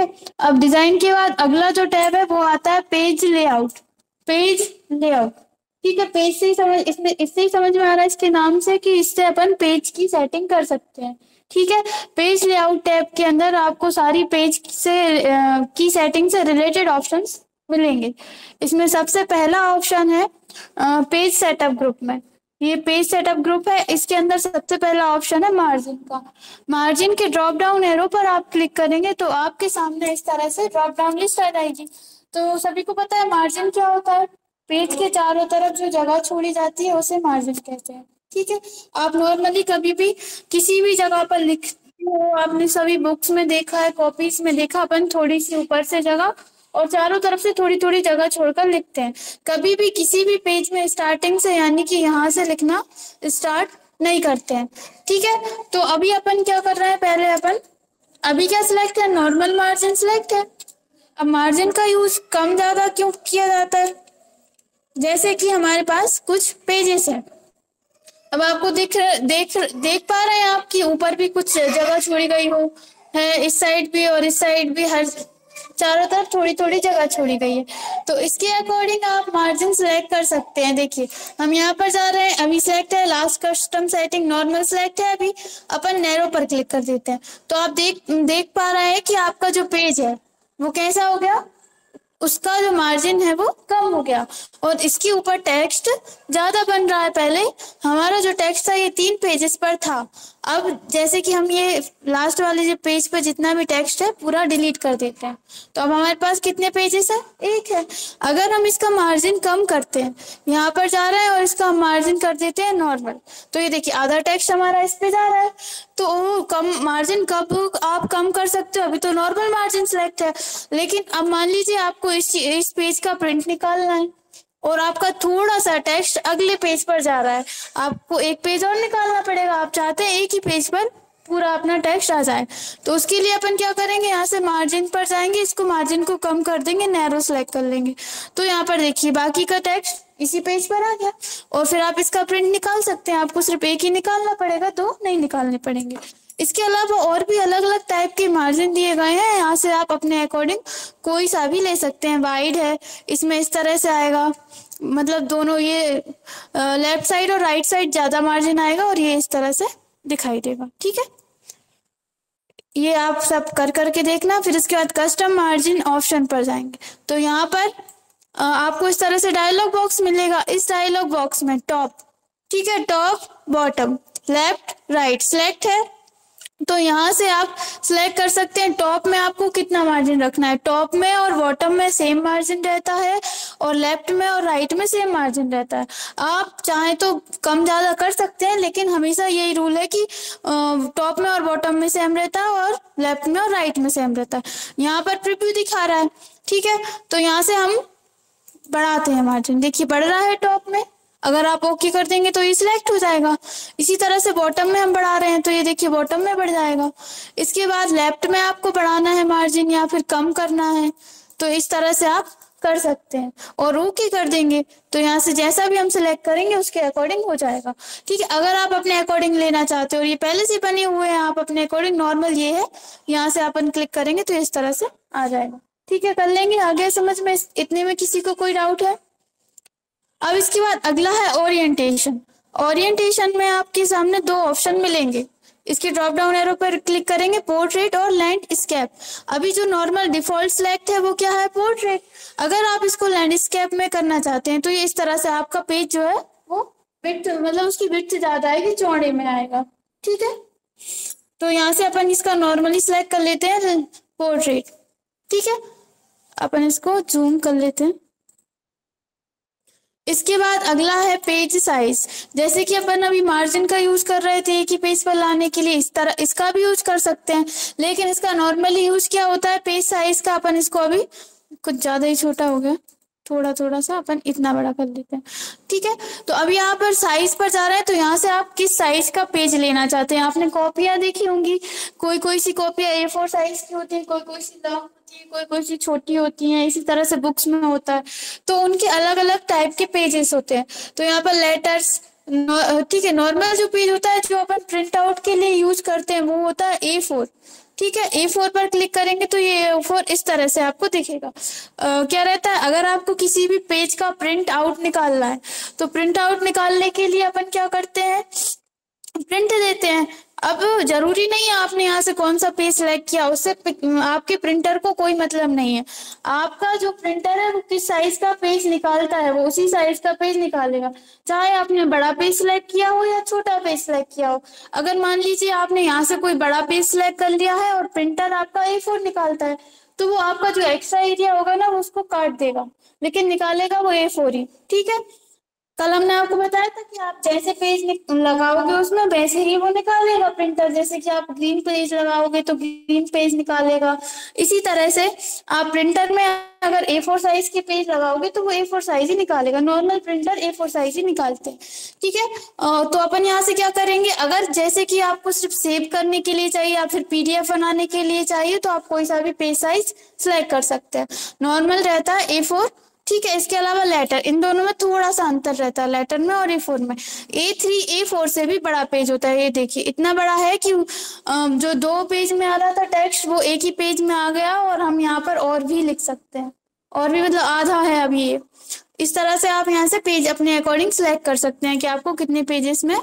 है। अब डिज़ाइन के बाद अगला जो टैब है, वो आता है पेज लेआउट पेज लेआउट ठीक है पेज से ही समझ, इसमें, इससे ही समझ में आ रहा है इसके नाम से कि इससे अपन पेज की सेटिंग कर सकते हैं। ठीक है पेज लेआउट टैब के अंदर आपको सारी पेज से की सेटिंग से रिलेटेड ऑप्शंस मिलेंगे। इसमें सबसे पहला ऑप्शन है पेज सेटअप ग्रुप में। ये पेज सेटअप ग्रुप है। इसके अंदर सबसे पहला ऑप्शन है मार्जिन का। मार्जिन के ड्रॉप डाउन एरो पर आप क्लिक करेंगे तो आपके सामने इस तरह से ड्रॉप डाउन लिस्ट आ जाएगी। तो सभी को पता है मार्जिन क्या होता है? पेज के चारों तरफ़ जो जगह छोड़ी जाती है, उसे मार्जिन कहते हैं। ठीक है? आप नॉर्मली कभी भी किसी भी जगह पर लिखते हो आपने सभी बुक्स में देखा है कॉपीज में देखा, अपन थोड़ी सी ऊपर से जगह और चारों तरफ़ से थोड़ी थोड़ी जगह छोड़कर लिखते हैं। कभी भी किसी भी पेज में स्टार्टिंग से, यानी कि यहाँ से लिखना स्टार्ट नहीं करते हैं। ठीक है? तो अभी अपन क्या कर रहे हैं? पहले अपन, अभी क्या सिलेक्ट है? नॉर्मल मार्जिन सिलेक्ट है। अब मार्जिन का यूज़ कम ज़्यादा क्यों किया जाता है? जैसे कि हमारे पास कुछ पेजेस हैं। अब आपको देख देख देख पा रहे हैं आप कि ऊपर भी कुछ जगह छोड़ी गई हो, है, इस साइड भी और इस साइड भी, हर चारों तरफ़ थोड़ी थोड़ी जगह छोड़ी गई है। तो इसके अकॉर्डिंग आप मार्जिन सेलेक्ट कर सकते हैं। देखिए, हम यहाँ पर जा रहे हैं, अभी सेलेक्ट है last custom setting normal select है, अभी अपन नैरो पर क्लिक कर देते हैं। तो आप देख देख पा रहे हैं कि आपका जो पेज है, वो कैसा हो गया? उसका जो मार्जिन है, वो कम हो गया। और इसके ऊपर टेक्स्ट ज़्यादा बन रहा है। पहले हमारा जो टेक्स्ट था, ये तीन पेजेस पर था। अब जैसे कि हम ये लास्ट वाले जो पेज पर जितना भी टेक्स्ट है, पूरा डिलीट कर देते हैं। तो अब हमारे पास कितने पेजेस है? एक है। अगर हम इसका मार्जिन कम करते हैं, यहाँ पर जा रहा है और इसका हम मार्जिन कर देते हैं नॉर्मल तो ये देखिए आधा टेक्स्ट हमारा इस पे जा रहा है। तो कम मार्जिन कब आप कम कर सकते हो? अभी तो नॉर्मल मार्जिन सेलेक्ट है। लेकिन अब मान लीजिए आपको इस इस पेज का प्रिंट निकालना है। और आपका थोड़ा सा टेक्स्ट अगले पेज पर जा रहा है। आपको एक पेज और निकालना पड़ेगा। आप चाहते हैं एक ही पेज पर पूरा अपना टेक्स्ट आ जाए। तो उसके लिए अपन क्या करेंगे? यहाँ से मार्जिन पर जाएँगे। इसको मार्जिन को कम कर देंगे नैरो सेलेक्ट कर लेंगे। तो यहाँ पर देखिए, बाकी का टेक्स्ट इसी पेज पर आ गया। और फिर आप इसका प्रिंट निकाल सकते हैं। आपको सिर्फ़ एक ही निकालना पड़ेगा, दो नहीं निकालने पड़ेंगे। इसके अलावा और भी अलग अलग टाइप के मार्जिन दिए गए हैं। यहाँ से आप अपने अकॉर्डिंग कोई सा भी ले सकते हैं। वाइड है, इसमें इस तरह से आएगा। मतलब दोनों ये लेफ़्ट साइड और राइट साइड ज़्यादा मार्जिन आएगा और ये इस तरह से दिखाई देगा। ठीक है? ये आप सब कर करके देखना। फिर इसके बाद कस्टम मार्जिन ऑप्शन पर जाएँगे। तो यहाँ पर आपको इस तरह से डायलॉग बॉक्स मिलेगा। इस डायलॉग बॉक्स में टॉप ठीक है top bottom left right select है। तो यहाँ से आप सिलेक्ट कर सकते हैं। टॉप में आपको कितना मार्जिन रखना है? टॉप में और बॉटम में सेम मार्जिन रहता है और लेफ़्ट में और राइट में सेम मार्जिन रहता है। आप चाहें तो कम ज़्यादा कर सकते हैं, लेकिन हमेशा यही रूल है कि टॉप में और बॉटम में सेम रहता है और लेफ़्ट में और राइट में सेम रहता है। यहाँ पर प्रिव्यू दिखा रहा है, ठीक है? तो यहाँ से हम बढ़ाते हैं मार्जिन देखिए, बढ़ रहा है टॉप में। अगर आप ओके कर देंगे तो ये सिलेक्ट हो जाएगा। इसी तरह से बॉटम में हम बढ़ा रहे हैं तो ये देखिए बॉटम में बढ़ जाएगा। इसके बाद लेफ़्ट में आपको बढ़ाना है मार्जिन या फिर कम करना है तो इस तरह से आप कर सकते हैं। और ओके कर देंगे तो यहाँ से जैसा भी हम सिलेक्ट करेंगे, उसके अकॉर्डिंग हो जाएगा। ठीक है, अगर आप अपने अकॉर्डिंग लेना चाहते हो और ये पहले से बने हुए हैं, आप अपने अकॉर्डिंग नॉर्मल ये है, यहाँ से अपन क्लिक करेंगे तो इस तरह से आ जाएगा। ठीक है, कर लेंगे। आगे समझ में इतने में किसी को कोई डाउट है? अब इसके बाद अगला है ओरिएंटेशन ओरिएंटेशन में आपके सामने दो ऑप्शन मिलेंगे। इसके ड्रॉप डाउन एरो पर क्लिक करेंगे पोर्ट्रेट और लैंड स्केप अभी जो नॉर्मल डिफ़ॉल्ट सिलेक्ट है, वो क्या है? पोर्ट्रेट अगर आप इसको लैंडस्केप में करना चाहते हैं तो ये इस तरह से आपका पेज जो है, वो बिट मतलब उसकी बिट ज़्यादा आएगी, चौड़े में आएगा। ठीक है? तो यहाँ से अपन इसका नॉर्मली सिलेक्ट कर लेते हैं पोर्ट्रेट ठीक है? अपन इसको जूम कर लेते हैं। इसके बाद अगला है पेज साइज़ जैसे कि अपन अभी मार्जिन का यूज़ कर रहे थे कि पेज पर लाने के लिए इस तरह, इसका भी यूज़ कर सकते हैं। लेकिन इसका नॉर्मली यूज़ क्या होता है? पेज साइज़ का अपन इसको अभी कुछ ज़्यादा ही छोटा हो गया। थोड़ा थोड़ा सा अपन इतना बड़ा कर लेते हैं। ठीक है? तो अभी यहाँ पर साइज़ पर जा रहे हैं तो यहाँ से आप किस साइज़ का पेज लेना चाहते हैं? आपने कॉपियाँ देखी होंगी। कोई कोई सी कॉपियाँ ए फोर साइज़ की होती है कोई कोई सी लॉन्ग होती है कोई कोई सी छोटी होती है, इसी तरह से बुक्स में होता है। तो उनके अलग अलग टाइप के पेजेस होते हैं। तो यहाँ पर लेटर्स ठीक है नॉर्मल जो पेज होता है जो अपन प्रिंट आउट के लिए यूज़ करते हैं, वो होता है ए फोर ठीक है ए फोर पर क्लिक करेंगे तो ये ए फोर इस तरह से आपको दिखेगा। आ, क्या रहता है अगर आपको किसी भी पेज का प्रिंट आउट निकालना है तो प्रिंट आउट निकालने के लिए अपन क्या करते हैं प्रिंट देते हैं। अब ज़रूरी नहीं है आपने यहाँ से कौन सा पेज सिलेक्ट किया, उससे आपके प्रिंटर को कोई मतलब नहीं है। आपका जो प्रिंटर है, वो किस साइज़ का पेज निकालता है, वो उसी साइज़ का पेज निकालेगा। चाहे आपने बड़ा पेज सिलेक्ट किया हो या छोटा पेज सिलेक्ट किया हो। अगर मान लीजिए आपने यहाँ से कोई बड़ा पेज सिलेक्ट कर लिया है और प्रिंटर आपका ए निकालता है तो वो आपका जो एक्स्ट्रा एरिया होगा ना, वो उसको काट देगा। लेकिन निकालेगा वो ए फोर ही। ठीक है? कल हमने आपको बताया था कि आप जैसे पेज लगाओगे उसमें वैसे ही वो निकालेगा प्रिंटर जैसे कि आप ग्रीन पेज लगाओगे तो ग्रीन पेज निकालेगा। इसी तरह से आप प्रिंटर में अगर ए फोर साइज़ के पेज लगाओगे तो वो ए फोर साइज़ ही निकालेगा। Normal printer A four size ही निकालते हैं। ठीक है? तो अपन यहाँ से क्या करेंगे? अगर जैसे कि आपको सिर्फ़ सेव करने के लिए चाहिए, या फिर पीडीएफ बनाने के लिए चाहिए तो आप कोई सा भी पेज साइज़ सिलेक्ट कर सकते हैं। नॉर्मल रहता है ए फोर ठीक है, इसके अलावा लेटर इन दोनों में थोड़ा सा अंतर रहता है लेटर में और ए फोर में। ए थ्री ए फोर से भी बड़ा पेज होता है, ये देखिए, इतना बड़ा है कि जो दो पेज में आ रहा था टेक्स्ट वो एक ही पेज में आ गया और हम यहाँ पर और भी लिख सकते हैं। और भी मतलब आधा है अभी ये। इस तरह से आप यहाँ से पेज अपने अकॉर्डिंग सिलेक्ट कर सकते हैं कि आपको कितने पेजेस में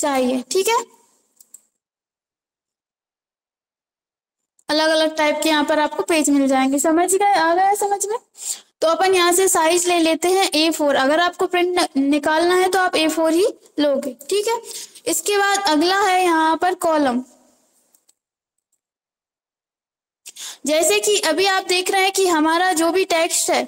चाहिए, ठीक है? अलग अलग टाइप के यहाँ पर आपको पेज मिल जाएँगे। समझ गए? आ गया समझ में? तो अपन यहाँ से साइज़ ले लेते हैं ए फोर अगर आपको प्रिंट निकालना है तो आप ए फोर ही लोगे, ठीक है? इसके बाद अगला है यहाँ पर कॉलम जैसे कि अभी आप देख रहे हैं कि हमारा जो भी टेक्स्ट है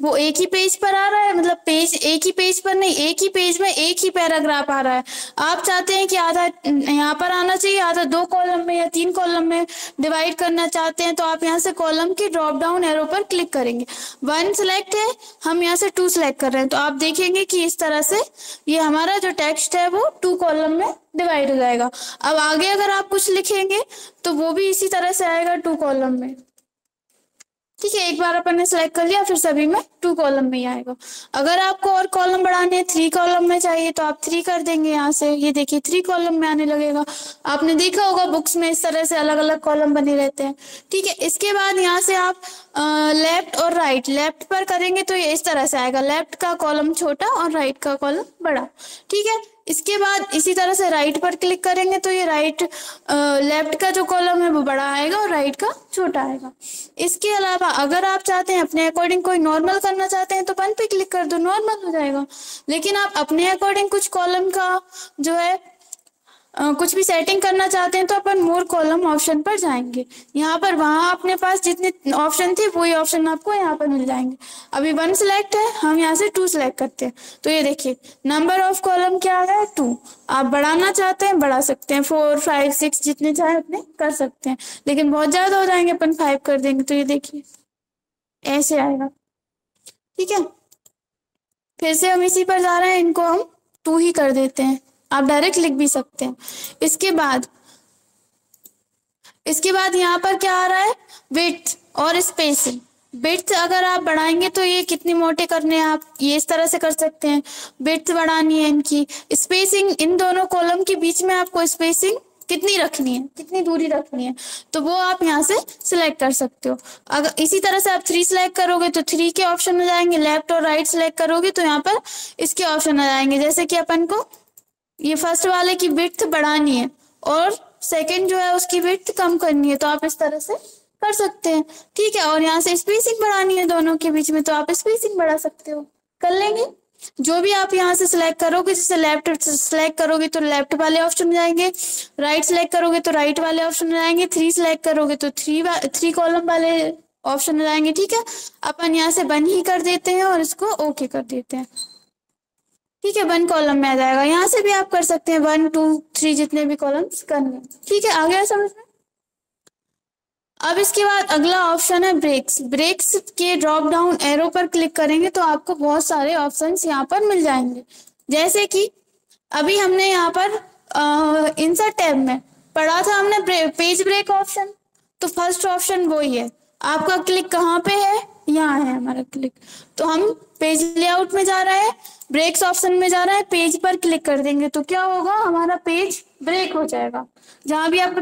वो एक ही पेज पर आ रहा है? मतलब पेज एक ही पेज पर नहीं, एक ही पेज में एक ही पैराग्राफ आ रहा है। आप चाहते हैं कि आधा यहाँ पर आना चाहिए, आधा दो कॉलम में या तीन कॉलम में डिवाइड करना चाहते हैं तो आप यहाँ से कॉलम के ड्रॉप डाउन एरो पर क्लिक करेंगे। वन सिलेक्ट है, हम यहाँ से टू सिलेक्ट कर रहे हैं। तो आप देखेंगे कि इस तरह से ये हमारा जो टेक्स्ट है, वो टू कॉलम में डिवाइड हो जाएगा। अब आगे अगर आप कुछ लिखेंगे तो वो भी इसी तरह से आएगा टू कॉलम में। ठीक है, एक बार अपन ने सिलेक्ट कर लिया, फिर सभी में टू कॉलम में ही आएगा। अगर आपको और कॉलम बढ़ाने हैं थ्री कॉलम में चाहिए तो आप थ्री कर देंगे यहाँ से। ये देखिए थ्री कॉलम में आने लगेगा। आपने देखा होगा बुक्स में इस तरह से अलग अलग कॉलम बने रहते हैं। ठीक है, इसके बाद यहाँ से आप लेफ़्ट और राइट लेफ़्ट पर करेंगे तो ये इस तरह से आएगा। लेफ़्ट का कॉलम छोटा और राइट का कॉलम बड़ा। ठीक है इसके बाद इसी तरह से राइट पर क्लिक करेंगे तो ये राइट लेफ़्ट का जो कॉलम है वो बड़ा आएगा और राइट का छोटा आएगा। इसके अलावा अगर आप चाहते हैं अपने अकॉर्डिंग कोई नॉर्मल करना चाहते हैं तो वन पे क्लिक कर दो नॉर्मल हो जाएगा। लेकिन आप अपने अकॉर्डिंग कुछ कॉलम का जो है कुछ भी सेटिंग करना चाहते हैं तो अपन मोर कॉलम ऑप्शन पर जाएँगे। यहाँ पर वहाँ अपने पास जितने ऑप्शन थे, वही ऑप्शन आपको यहाँ पर मिल जाएँगे। अभी वन सिलेक्ट है, हम यहाँ से टू सिलेक्ट करते हैं। तो ये देखिए नंबर ऑफ़ कॉलम क्या आ रहा है? टू आप बढ़ाना चाहते हैं, बढ़ा सकते हैं। फोर फाइव सिक्स जितने चाहे उतने कर सकते हैं। लेकिन बहुत ज़्यादा हो जाएँगे, अपन फाइव कर देंगे। तो ये देखिए, ऐसे आएगा। ठीक है? फिर से हम इसी पर जा रहे हैं, इनको हम टू ही कर देते हैं। आप डायरेक्ट लिख भी सकते हैं। इसके बाद इसके बाद यहाँ पर क्या आ रहा है? विथ और स्पेसिंग बिट्स अगर आप बढ़ाएँगे तो ये कितने मोटे करने हैं आप? ये इस तरह से कर सकते हैं। बिट्स बढ़ानी है इनकी। स्पेसिंग इन दोनों कॉलम के बीच में आपको स्पेसिंग कितनी रखनी है? कितनी दूरी रखनी है? तो वो आप यहाँ से सिलेक्ट कर सकते हो। अगर इसी तरह से आप थ्री सिलेक्ट करोगे तो थ्री के ऑप्शन में जाएँगे। लेफ़्ट और राइट सिलेक्ट करोगे तो यहाँ पर इसके ऑप्शन आ जाएँगे। जैसे कि अपन को ये फ़र्स्ट वाले की विथ बढ़ानी है और सेकंड जो है उसकी विथ कम करनी है तो आप इस तरह से कर सकते हैं। ठीक है, और यहाँ से स्पेसिंग बढ़ानी है दोनों के बीच में तो आप स्पेसिंग बढ़ा सकते हो। कर लेंगे। जो भी आप यहाँ से सिलेक्ट करोगे, जैसे लेफ़्ट सिलेक्ट करोगे तो लेफ़्ट वाले ऑप्शन में जाएँगे राइट सिलेक्ट करोगे तो राइट वाले ऑप्शन में जाएँगे थ्री सिलेक्ट करोगे तो थ्री थ्री कॉलम वाले ऑप्शन में जाएँगे, ठीक है? अपन यहाँ से बन ही कर देते हैं और इसको ओके कर देते हैं। ठीक है वन कॉलम में आ जाएगा। यहाँ से भी आप कर सकते हैं वन टू थ्री जितने भी कॉलम्स करने ठीक है, आ गया समझ में? अब इसके बाद अगला ऑप्शन है ब्रेक्स ब्रेक्स के ड्रॉप डाउन एरो पर क्लिक करेंगे तो आपको बहुत सारे ऑप्शन यहाँ पर मिल जाएँगे। जैसे कि अभी हमने यहाँ पर इंसर्ट टैब में पढ़ा था हमने पेज ब्रेक ऑप्शन तो फ़र्स्ट ऑप्शन वो ही। है आपका क्लिक कहाँ पे है? यहाँ है हमारा क्लिक तो हम पेज लेआउट में जा रहा है ब्रेक्स ऑप्शन में जा रहा है पेज पर क्लिक कर देंगे। तो क्या होगा? हमारा पेज ब्रेक हो जाएगा। जहाँ भी आपका